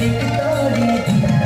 人